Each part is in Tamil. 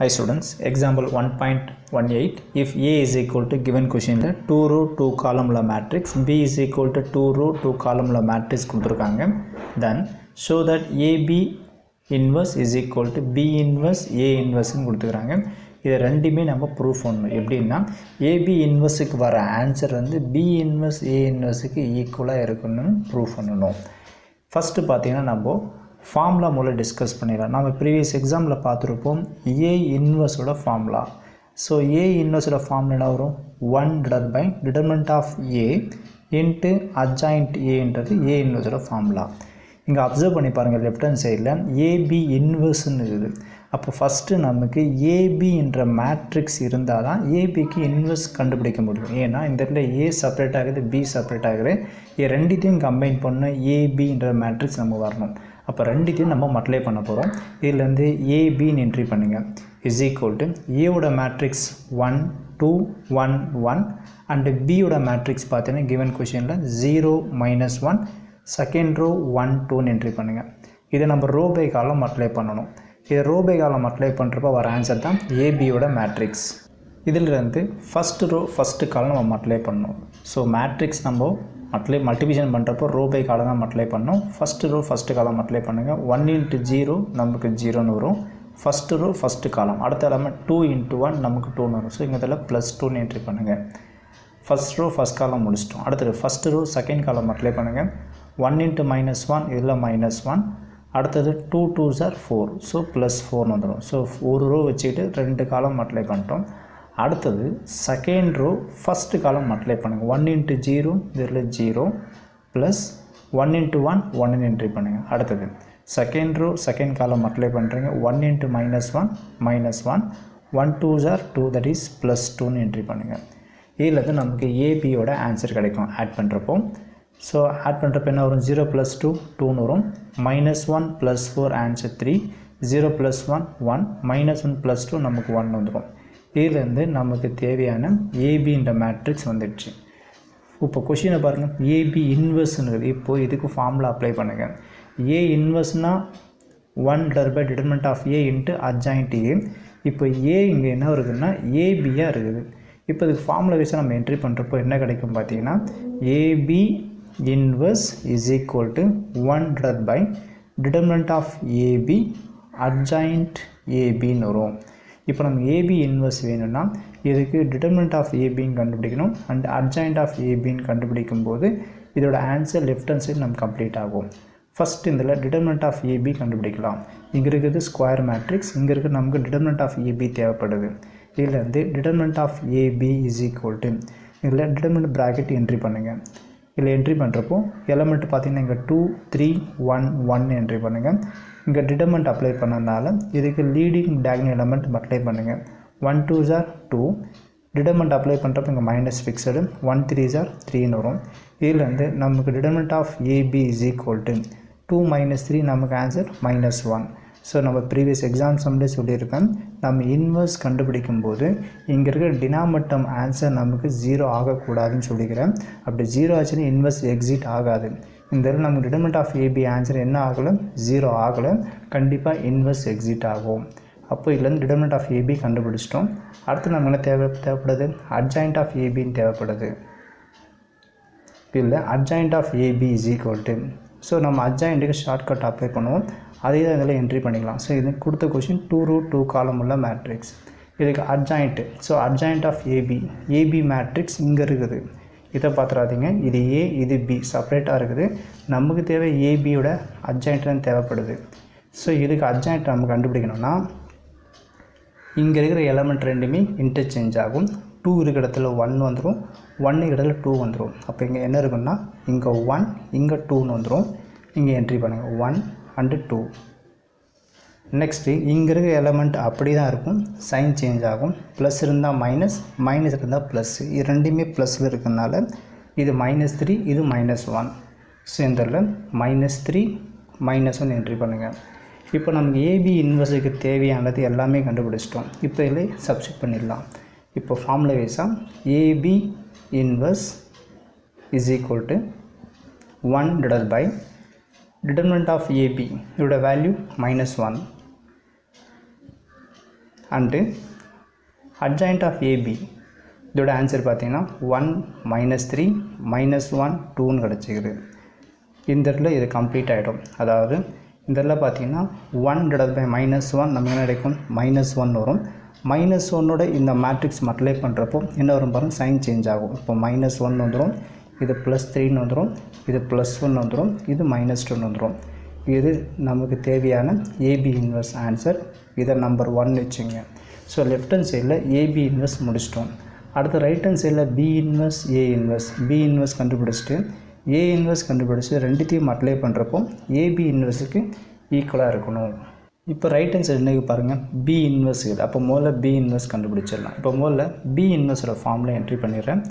Hi students, example 1.18 if A is equal to given question 2 row 2 column matrix B is equal to 2 row 2 column matrix கொடுத்துருக்காங்க then show that AB inverse is equal to B inverse A inverse னு கொடுத்துருக்காங்க இது ரெண்டுமே நம்ம ப்ரூஃப் பண்ணணும் எப்படின்னா ஏபி இன்வெர்ஸுக்கு வர ஆன்சர் வந்து பி இன்வெர்ஸ் ஏ இன்வெர்ஸுக்கு ஈக்குவலாக இருக்கணும்னு ப்ரூஃப் பண்ணணும் ஃபஸ்ட்டு பார்த்தீங்கன்னா நம்ம ஃபார்முலா மூலம் டிஸ்கஸ் பண்ணிடலாம். நம்ம ப்ரீவியஸ் எக்ஸாமில் பார்த்துருப்போம் ஏ இன்வெர்ஸோட ஃபார்முலா ஸோ ஏ இன்வெர்ஸோட ஃபார்முலா என்ன வரும்? One deter by determinant of A into adjoint ஏன்றது ஏ இன்வெர்ஸோட ஃபார்முலா இங்கே அப்சர்வ் பண்ணி பாருங்கள் லெஃப்ட் ஹேண்ட் சைடில் ஏபி இன்வெர்ஸ்னு இருக்குது. அப்போ ஃபஸ்ட்டு நமக்கு ஏபின்ற மேட்ரிக்ஸ் இருந்தால் தான் ஏபிக்கு இன்வெர்ஸ் கண்டுபிடிக்க முடியும். ஏன்னா இந்த இடத்துல ஏ செப்பரேட் ஆகுது பி செப்பரேட் ஆகுது. இது ரெண்டுத்தையும் கம்பைன் பண்ண ஏபின்ற மேட்ரிக்ஸ் நம்ம வரணும். அப்போ ரெண்டுத்தையும் நம்ம மல்டிப்ளை பண்ண போகிறோம் இதுலேருந்து ஏபின்னு என்ட்ரி பண்ணுங்கள் இஸ் ஈக்குவல் டு ஏவோட matrix one two one one and பியோட மேட்ரிக்ஸ் பார்த்தீங்கன்னா கிவன் கொஷினில் zero minus one second row one டூன்னு என்ட்ரி பண்ணுங்கள் இதை நம்ம ரோபே காலம் மல்டிப்ளை பண்ணணும். இதை ரோபே காலம் மல்டிப்ளை பண்ணுறப்ப வர ஆன்சர் தான் ஏபியோட மேட்ரிக்ஸ் இதிலிருந்து ஃபஸ்ட்டு ரோ ஃபஸ்ட்டு காலம் நம்ம மல்டிப்ளை பண்ணணும். ஸோ மேட்ரிக்ஸ் நம்ம மல்டிப்ளை மல்டிபிஷன் பண்ணுறப்போ ரோ பை காலம் தான் மல்டிப்ளை பண்ணோம். First row first column multiply பண்ணுங்கள் ஒன் இன்ட்டு ஜீரோ நமக்கு ஜீரோன்னு வரும். ஃபஸ்ட்டு ரோ ஃபஸ்ட்டு காலம் அடுத்த இல்லாமல் டூ இன்ட்டு ஒன் நமக்கு டூன்னு வரும். ஸோ இங்கே இதில் ப்ளஸ் டூன்னு என்ட்ரி பண்ணுங்கள் ஃபஸ்ட் ரோ ஃபஸ்ட் காலம் முடிச்சிட்டோம். அடுத்தது first row second column multiply பண்ணுங்கள் ஒன் இன்ட்டு மைனஸ் ஒன் இதில் மைனஸ் ஒன் அடுத்தது two two sir four so plus ஃபோர்னு வந்துடும் ஸோ ஒரு ரோ வச்சுக்கிட்டு ரெண்டு காலம் மல்டிப்ளை பண்ணிட்டோம். அடுத்தது second row first column apply பண்ணுங்கள் ஒன் இன்ட்டு ஜீரோ இதில் zero plus one into one ஒன்னு என்ட்ரி பண்ணுங்கள் அடுத்தது second row second column apply பண்ணுறீங்க one into minus one minus one one two jar two that is plus டூன்னு என்ட்ரி பண்ணுங்கள் இதில் வந்து நமக்கு ஏபியோட ஆன்சர் கிடைக்கும். ஆட் பண்ணுறப்போ ஸோ ஆட் பண்ணுறப்ப என்ன வரும்? ஜீரோ ப்ளஸ் டூ டூன்னு வரும். Minus one plus four answer three zero plus one one minus one plus two நமக்கு ஒன் வந்துடும் இதுலேருந்து நமக்கு தேவையான ஏபின்ற மேட்ரிக்ஸ் வந்துடுச்சு. இப்போ கொஷினை பாருங்கள் ஏபி இன்வெர்ஸ்னு இப்போது இதுக்கு ஃபார்முலா அப்ளை பண்ணுங்கள் ஏ இன்வெர்ஸ்னால் one டர்பை by of A into adjoint A இப்போ ஏ இங்கே என்ன இருக்குதுன்னா ஏபியாக இருக்குது. இப்போ இதுக்கு ஃபார்முலா வைஸாக நம்ம என்ட்ரி பண்ணுறப்போ என்ன கிடைக்கும் பார்த்தீங்கன்னா AB inverse is equal to one deter by determinant of AB adjoint ஏபின்னு வரும். இப்போ நம்ம ஏபி இன்வர்ஸ் வேணும்னா இதுக்கு டிட்டர்மினட் ஆஃப் ஏபின்னு கண்டுபிடிக்கணும். அண்ட் அட்ஜாயிண்ட் ஆஃப் ஏபின்னு கண்டுபிடிக்கும் போது இதோட ஆன்சர் லெஃப்ட் ஹேண்ட் சைடு நமக்கு கம்ப்ளீட் ஆகும். ஃபஸ்ட் இதில் டிட்டர்மினட் ஆஃப் ஏபி கண்டுபிடிக்கலாம். இங்கே இருக்கிறது ஸ்கொயர் மேட்ரிக்ஸ் இங்கே இருக்கிற நமக்கு டிட்டர்மினட் ஆஃப் ஏபி தேவைப்படுது. இதில் வந்து of AB is equal to இதில் டிட்டர்மெண்ட் ப்ராக்கெட் என்ட்ரி பண்ணுங்கள் இதில் என்ட்ரி பண்ணுறப்போ எலமெண்ட் பார்த்திங்கன்னா இங்கே two three one one entry பண்ணுங்கள் இங்கே டிடர்மெண்ட் அப்ளை பண்ணதுனால இதுக்கு லீடிங் டேக்னி எலமெண்ட் அப்ளை பண்ணுங்கள் one two jar two determinant apply பண்ணுறப்ப இங்கே minus fixed one three jar த்ரீன்னு வரும். இதுலேருந்து நமக்கு determinant of AB is equal to two minus three நமக்கு ஆன்சர் மைனஸ் ஒன் ஸோ நம்ம ப்ரீவியஸ் எக்ஸாம் சம்லே சொல்லியிருக்கேன். நம்ம இன்வர்ஸ் கண்டுபிடிக்கும் போது இங்கே இருக்கிற டினாமட்டம் ஆன்சர் நமக்கு ஜீரோ ஆகக்கூடாதுன்னு சொல்லிக்கிறேன். அப்படி ஜீரோ ஆச்சுன்னா இன்வர்ஸ் எக்ஸிட் ஆகாது. இந்த இதில் நமக்கு டிடர்மெண்ட் ஆஃப் ஏபி ஆன்சர் என்ன ஆகலை? ஜீரோ ஆகலை. கண்டிப்பாக இன்வர்ஸ் எக்ஸிட் ஆகும். அப்போ இதுலேருந்து டிடர்மெண்ட் ஆஃப் ஏபி கண்டுபிடிச்சிட்டோம். அடுத்து நம்ம என்ன தேவை தேவைப்படுது? அட்ஜாயிண்ட் ஆஃப் ஏபின்னு தேவைப்படுது. இல்லை adjoint of AB is equal to so நம்ம அட்ஜாயிண்ட்டுக்கு ஷார்ட்கட் அப்ளை பண்ணுவோம். அதே தான் இதில் என்ட்ரி பண்ணிக்கலாம். ஸோ இது கொடுத்த கொஷின் டூ ரூ டூ காலம் உள்ள மேட்ரிக்ஸ் இதுக்கு adjoint so adjoint of AB AB matrix இங்கே இருக்குது. இதை பார்த்துறாதீங்க இது ஏ இது பி செப்பரேட்டாக இருக்குது. நமக்கு தேவை ஏபியோட அட்ஜாயிண்ட் தேவைப்படுது. ஸோ இதுக்கு அட்ஜாயிண்ட் நம்ம கண்டுபிடிக்கணும்னா இங்கே இருக்கிற எலமெண்ட் ரெண்டுமே இன்டர்சேஞ்ச் ஆகும். டூ இருக்கிற இடத்துல ஒன் வந்துடும் ஒன் இடத்துல டூ வந்துடும் அப்போ இங்கே என்ன இருக்குன்னா இங்கே ஒன் இங்கே டூன்னு வந்துடும் இங்கே என்ட்ரி பண்ணுங்கள் ஒன் அண்டு டூ நெக்ஸ்ட்டு இங்கே இருக்கிற எலமெண்ட் அப்படி தான் இருக்கும். சைன் சேஞ்ச் ஆகும். ப்ளஸ் இருந்தால் மைனஸ் மைனஸ் இருந்தால் ப்ளஸ் இது ரெண்டுமே ப்ளஸில் இருக்கிறதுனால இது மைனஸ் த்ரீ இது minus one so minus three minus one entry பண்ணுங்கள் இப்போ நமக்கு ஏபி இன்வெர்ஸுக்கு தேவையானது எல்லாமே கண்டுபிடிச்சிட்டோம். இப்போ இதில் சப்ஸ்டிட் பண்ணிடலாம். இப்போ ஃபார்முலா வைஸாக AB inverse is equal to one deter by determinant of AB இதோட value minus one and adjoint of AB இதோட ஆன்சர் பார்த்தீங்கன்னா one minus three minus one டூன்னு கிடச்சிக்குது இந்த இடத்துல இது கம்ப்ளீட் ஆகிடும் அதாவது இந்த இடத்துல பார்த்தீங்கன்னா one divide by minus one நம்ம என்ன கிடைக்கும் மைனஸ் ஒன் வரும். மைனஸ் ஒன்னோட இந்த மேட்ரிக்ஸ் மல்டிப்ளை பண்ணுறப்போ என்ன வரும் பாருங்கள் சைன் சேஞ்ச் ஆகும். இப்போ மைனஸ் ஒன் வந்துடும் இது ப்ளஸ் த்ரீன்னு வந்துடும் இது ப்ளஸ் ஒன் வந்துடும் இது மைனஸ் டூன்னு வந்துடும் இது நமக்கு தேவையான ஏபி இன்வெர்ஸ் ஆன்சர் இதை நம்பர் ஒன் வச்சுங்க. ஸோ லெஃப்ட் ஹேண்ட் சைடில் ஏபி இன்வெர்ஸ் முடிச்சிட்டோம். அடுத்து ரைட் ஹேண்ட் சைடில் B inverse A inverse B inverse கண்டுபிடிச்சிட்டு ஏ இன்வெர்ஸ் கண்டுபிடிச்சி ரெண்டுத்தையும் அப்ளை பண்ணுறப்போ ஏபி இன்வெர்ஸுக்கு ஈக்குவலாக இருக்கணும். இப்போ ரைட் ஹேண்ட் சைடு என்ன பாருங்கள் பி இன்வெர்ஸ் இது. அப்போ முதல்ல பி இன்வெர்ஸ் கண்டுபிடிச்சிடலாம். இப்போ முதல்ல பி இன்வெர்ஸோட ஃபார்மில் என்ட்ரி பண்ணிடுறேன்.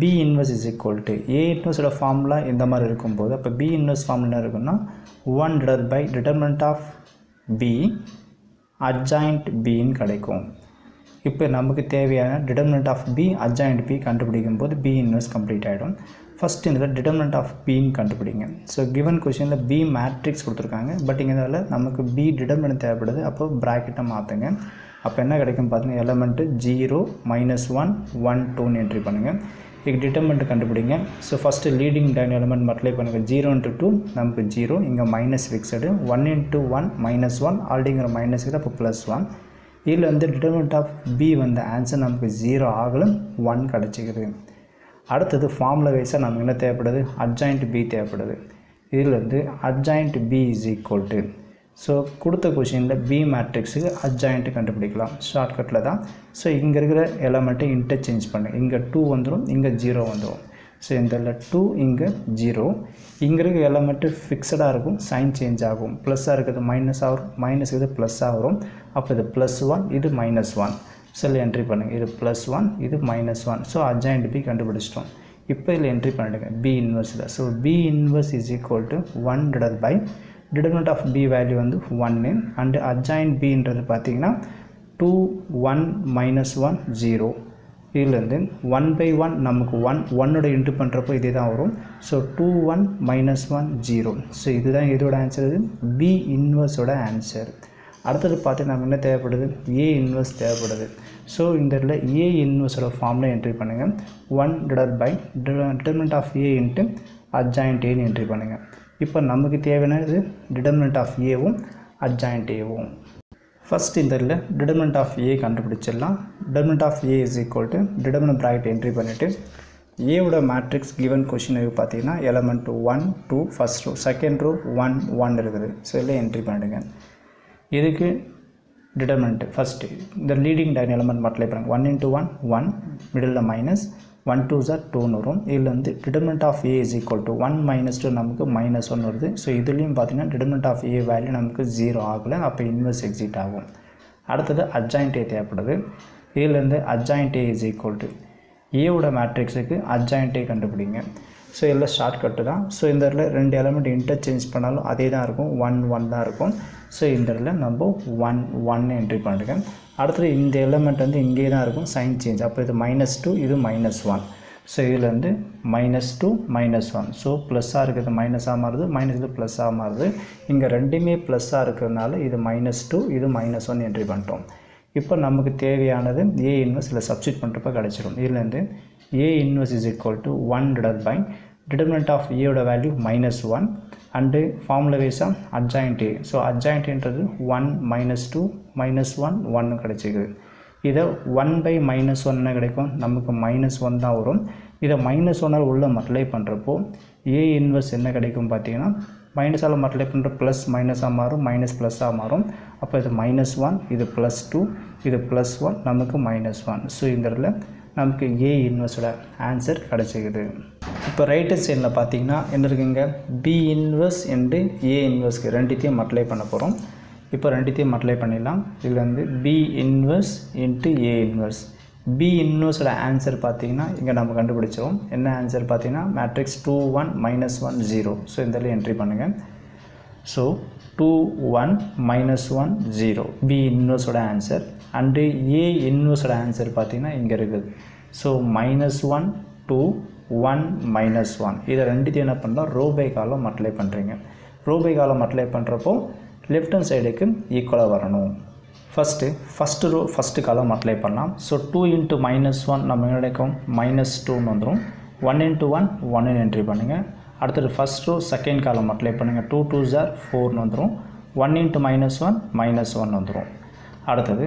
B inverse is equal to A இன்வெர்ஸோட formula இந்த மாதிரி இருக்கும்போது அப்போ பி இன்வெர்ஸ் ஃபார்முலா என்ன இருக்குன்னா one divide by determinant of B adjoint பின்னு கிடைக்கும். இப்போ நமக்கு தேவையான determinant of B adjoint B கண்டுபிடிக்கும் போது பி இன்வெர்ஸ் கம்ப்ளீட் ஆகிடும் ஃபஸ்ட் இதில் டிட்டர்மினன்ட் ஆஃப் பின்னு கண்டுபிடிங்க. ஸோ கிவன் கொஷனில் பி மேட்ரிக்ஸ் கொடுத்துருக்காங்க. பட் இங்கே இதில் நமக்கு பி டிட்டர்மினன்ட் தேவைப்படுது. அப்போ ப்ராக்கெட்டை மாற்றுங்க அப்போ என்ன கிடைக்கும் பார்த்தீங்கன்னா element zero minus one one டூன்னு என்ட்ரி பண்ணுங்கள் இதுக்கு டிட்டர்மெண்ட் கண்டுபிடிங்க. So first leading diagonal element multiply பண்ணுங்கள் ஜீரோ இன்ட்டு டூ நமக்கு ஜீரோ இங்கே minus fixed one into one minus one ஆல்ரெடிங்கிற minus இருக்குது அப்போ ப்ளஸ் ஒன் இதில் வந்து டிட்டர்மெண்ட் ஆஃப் பி வந்த ஆன்சர் நமக்கு ஜீரோ ஆகலும் ஒன் கிடச்சிக்கிது. அடுத்தது ஃபார்முலா வைஸாக நமக்கு என்ன தேவைப்படுது? அட்ஜாயிண்ட் பி தேவைப்படுது. இதில் வந்து adjoint B is equal to so கொடுத்த கொஷினில் பி மேட்ரிக்ஸுக்கு அட்ஜாயிண்ட்டு கண்டுபிடிக்கலாம். ஷார்ட்கட்டில் தான். ஸோ இங்கே இருக்கிற எலமெண்ட்டை இன்டர்சேஞ்ச் பண்ணு. இங்கே டூ வந்துடும் இங்கே ஜீரோ வந்துடும் ஸோ இந்த டூ இங்கே ஜீரோ இங்கே இருக்க எலமெண்ட்டு ஃபிக்ஸடாக இருக்கும் சைன் சேஞ்ச் ஆகும். ப்ளஸ்ஸாக இருக்கிறது மைனஸ் ஆகும் மைனஸ் இது ப்ளஸ்ஸாக வரும். அப்போ இது ப்ளஸ் ஒன் இது மைனஸ் ஒன் செல் என்ட்ரி பண்ணுங்கள் இது ப்ளஸ் ஒன் இது minus one so adjoint B கண்டுபிடிச்சிட்டோம். இப்போ இதில் என்ட்ரி பண்ணிடுங்க. பி இன்வர்ஸில் so B inverse is equal to one deter by determinant of B value வந்து ஒன்று அண்டு அட்ஜாயிண்ட் பின்றது பார்த்தீங்கன்னா two one minus one zero இதுலேருந்து ஒன் பை ஒன் நமக்கு ஒன் ஒன்னோட இன்ட்டு பண்ணுறப்போ இதே தான் வரும். So two one minus one zero so இதுதான் இதோட ஆன்சர் இது பி இன்வர்ஸோட ஆன்சர் அடுத்தது பார்த்து நமக்கு என்ன தேவைப்படுது? ஏ இன்வர்ஸ் தேவைப்படுது. ஸோ இந்த இடத்துல ஏ இன்வர்ஸோட ஃபார்மில் என்ட்ரி பண்ணுங்கள் one divide by determinant of A into adjoint ஏன்னு என்ட்ரி பண்ணுங்கள் இப்போ நமக்கு தேவையானது டிட்டர்மெண்ட் ஆஃப் ஏவும் அட்ஜாயிண்ட் ஏவும் ஃபஸ்ட் இந்த இதில் டிட்டர்மெண்ட் ஆஃப் ஏ கண்டுபிடிச்சிடலாம். Determinant of A is equal to determinant bracket entry பண்ணிவிட்டு ஏவோட மேட்ரிக்ஸ் கிவன் கொஷின் பார்த்தீங்கன்னா element one two first row second row one one இருக்குது. ஸோ இதில் என்ட்ரி பண்ணிடுங்க இதுக்கு டிட்டர்மெண்ட் ஃபஸ்ட்டு இந்த லீடிங் டைன் எலமெண்ட் மட்டும் பண்ணுங்கள் one into one one middle minus one two sir டூன்னு வரும். இதில் வந்து determinant of A is equal to one minus two நமக்கு மைனஸ் ஒன் வருது. ஸோ இதுலேயும் பார்த்தீங்கன்னா டிடர்மெண்ட் ஆஃப் ஏ வேல்யூ நமக்கு ஜீரோ ஆகலை. அப்போ இன்வெர்ஸ் எக்ஸிட் ஆகும். அடுத்தது அட்ஜாயின்ட் ஏ தேவைப்படுது. இதுலேருந்து adjoint A is equal to ஏவோட மேட்ரிக்ஸுக்கு அட்ஜாயிண்ட் ஏ கண்டுபிடிங்க. ஸோ எல்லாம் ஷார்ட்கட்டு தான். ஸோ இந்த இடத்துல ரெண்டு எலமெண்ட் இன்டர்சேஞ்ச் பண்ணாலும் அதே தான் இருக்கும். ஒன் ஒன் தான் இருக்கும். ஸோ இந்த இடத்துல நம்ம ஒன் ஒன் என்ட்ரி பண்ணுறேன் அடுத்தது இந்த எலமெண்ட் வந்து இங்கே தான் இருக்கும். சைன் சேஞ்ச் அப்போ இது மைனஸ் டூ இது மைனஸ் ஒன் ஸோ இதில் வந்து minus two minus one so ப்ளஸ்ஸாக இருக்கிறது மைனஸாக மாறுது. மைனஸ் இது ப்ளஸ்ஸாக மாறுது. இங்கே ரெண்டுமே ப்ளஸ்ஸாக இருக்கிறதுனால இது மைனஸ் டூ இது மைனஸ் ஒன் என்ட்ரி பண்ணிட்டோம். இப்போ நமக்கு தேவையானது ஏ இன்வெர்ஸ் இல்லை சப்ஸ்டியூட் பண்ணுறப்ப கிடச்சிரும். இதுலேருந்து A inverse is equal to one divide by determinant of ஏயோட value minus one and formula வைஸாக adjoint so அட்ஜாயிண்ட்ன்றது one minus two minus one ஒன்று கிடச்சிக்குது இதை ஒன் பை மைனஸ் ஒன்னு கிடைக்கும்? நமக்கு மைனஸ் ஒன் தான் வரும். இதை மைனஸ் ஒன்னால் உள்ளே மல்டிப்ளை பண்ணுறப்போ ஏ இன்வெர்ஸ் என்ன கிடைக்கும் பார்த்தீங்கன்னா மைனஸால் மல்டிப்ளை பண்ணுற ப்ளஸ் மைனஸாக மாறும் மைனஸ் ப்ளஸ்ஸாக மாறும். அப்போ இது மைனஸ் ஒன் இது ப்ளஸ் டூ இது ப்ளஸ் ஒன் நமக்கு மைனஸ் ஒன் ஸோ இந்த இடத்துல நமக்கு ஏ இன்வெர்ஸோட ஆன்சர் கிடச்சிக்குது இப்போ ரைட்டு சைடில் பார்த்தீங்கன்னா என்ன இருக்குங்க? பி இன்வெர்ஸ் அண்டு ஏ இன்வெர்ஸ்க்கு ரெண்டுத்தையும் மட்லை பண்ண போகிறோம் இப்போ ரெண்டுத்தையும் மல்டிப்ளை பண்ணிடலாம். இதில் வந்து B inverse into A inverse B இன்வெர்ஸோட answer பார்த்தீங்கன்னா இங்கே நம்ம கண்டுபிடிச்சோம் என்ன ஆன்சர் பார்த்தீங்கன்னா matrix two one minus one zero so இந்த என்ட்ரி பண்ணுங்கள் so two one minus one zero B இன்வெர்ஸோட answer and A இன்வெர்ஸோட ஆன்சர் பார்த்தீங்கன்னா இங்கே இருக்குது. So minus one two one minus one இதை ரெண்டுத்தையும் என்ன பண்ணலாம்? ரூபாய் காலம் மல்டிப்ளை பண்ணுறீங்க ரூபாய் காலம் மல்டிப்ளை பண்ணுறப்போ லெஃப்ட் ஹேண்ட் சைடுக்கு ஈக்குவலாக வரணும். First first row first column apply பண்ணலாம். So two into minus one நம்ம என்ன கிடைக்கும் மைனஸ் டூன்னு வந்துடும் ஒன் இன்ட்டு ஒன் ஒன்னு என்ட்ரி பண்ணுங்கள் அடுத்தது first row second column apply பண்ணுங்கள் டூ டூ ஜார் ஃபோர்னு வந்துடும் one into minus one minus one வந்துடும் அடுத்தது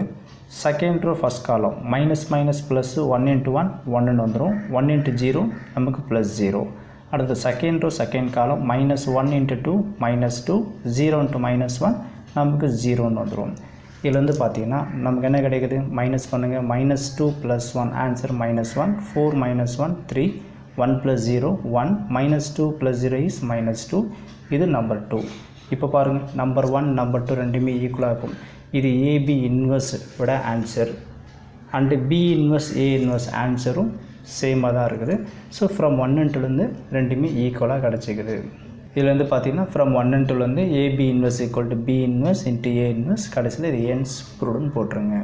second row first column minus minus plus one into one ஒன்றுன்னு வந்துடும் ஒன் இன்ட்டு ஜீரோ நமக்கு ப்ளஸ் ஜீரோ அடுத்து second row second column minus one into two minus two zero into minus one நமக்கு ஜீரோன்னு வந்துடும் இதில் வந்து பார்த்தீங்கன்னா நமக்கு என்ன கிடைக்குது? மைனஸ் பண்ணுங்கள் minus two plus one answer minus one four minus one three one plus zero one minus two plus zero is minus two இது நம்பர் டூ இப்போ பாருங்கள் நம்பர் ஒன் நம்பர் டூ ரெண்டுமே ஈக்குவலாக இருக்கும். இது ஏபி இன்வர்ஸ் விட answer and B inverse A inverse ஆன்சரும் சேமாக தான் இருக்குது. ஸோ ஃப்ரம் ஒன் அண்ட் டூலேருந்து ரெண்டுமே ஈக்குவலாக கிடச்சிக்குது. இதுலேருந்து பார்த்தீங்கன்னா from one இன்ட்டுலேருந்து AB inverse equal to B inverse into A inverse கடைசியில் இது என்ஸ் ப்ரூடன் போட்டுருங்க.